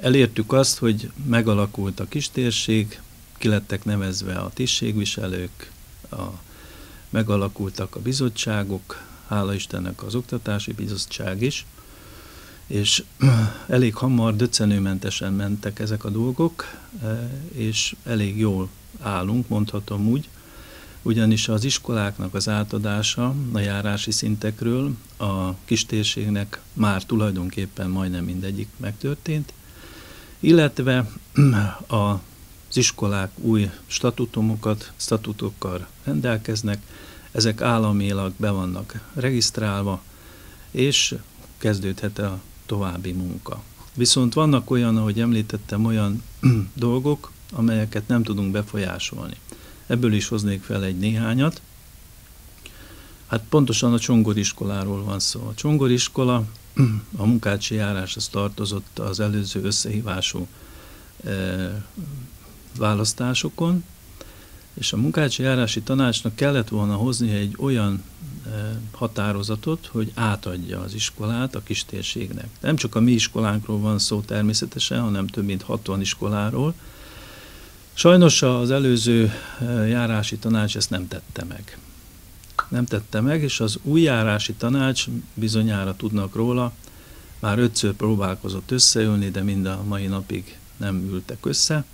Elértük azt, hogy megalakult a kistérség, kilettek nevezve a tisztségviselők, a, megalakultak a bizottságok, hála Istennek az Oktatási Bizottság is, és elég hamar, döccenőmentesen mentek ezek a dolgok, e, és elég jól állunk, mondhatom úgy, ugyanis az iskoláknak az átadása a járási szintekről a kistérségnek már tulajdonképpen majdnem mindegyik megtörtént, illetve az iskolák új statutumokat, statutokkal rendelkeznek, ezek államilag be vannak regisztrálva, és kezdődhet a további munka. Viszont vannak olyan, ahogy említettem, olyan dolgok, amelyeket nem tudunk befolyásolni. Ebből is hoznék fel egy néhányat. Hát pontosan a csongoriskoláról van szó. A csongoriskola, a munkácsi járás az tartozott az előző összehívású e, választásokon, és a munkácsi járási tanácsnak kellett volna hozni egy olyan e, határozatot, hogy átadja az iskolát a kistérségnek. Nem csak a mi iskolánkról van szó természetesen, hanem több mint 60 iskoláról, Sajnos az előző eh, járási tanács ezt nem tette meg. Nem tette meg, és az új járási tanács bizonyára tudnak róla, már ötször próbálkozott összeülni, de mind a mai napig nem ültek össze,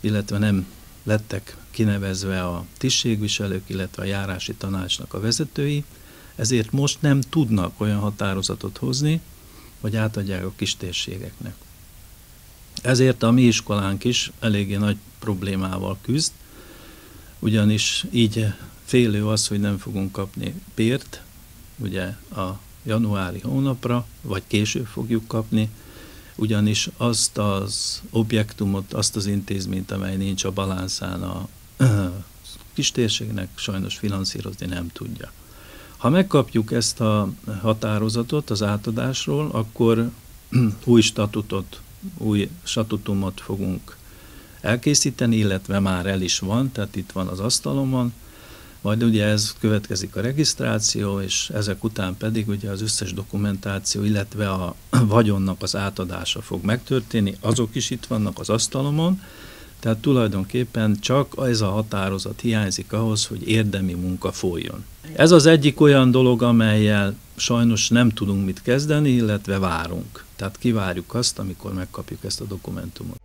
illetve nem lettek kinevezve a tisztségviselők, illetve a járási tanácsnak a vezetői, ezért most nem tudnak olyan határozatot hozni, hogy átadják a kistérségeknek. Ezért a mi iskolánk is eléggé nagy problémával küzd, ugyanis így félő az, hogy nem fogunk kapni bért, ugye a januári hónapra, vagy később fogjuk kapni, ugyanis azt az objektumot, azt az intézményt, amely nincs a balánszán a kistérségnek, sajnos finanszírozni nem tudja. Ha megkapjuk ezt a határozatot az átadásról, akkor új statutot új statutumot fogunk elkészíteni, illetve már el is van, tehát itt van az asztalomon, majd ugye ez következik a regisztráció, és ezek után pedig ugye az összes dokumentáció, illetve a vagyonnak az átadása fog megtörténni, azok is itt vannak az asztalomon, tehát tulajdonképpen csak ez a határozat hiányzik ahhoz, hogy érdemi munka folyjon. Ez az egyik olyan dolog, amelyel sajnos nem tudunk mit kezdeni, illetve várunk. Tehát kivárjuk azt, amikor megkapjuk ezt a dokumentumot.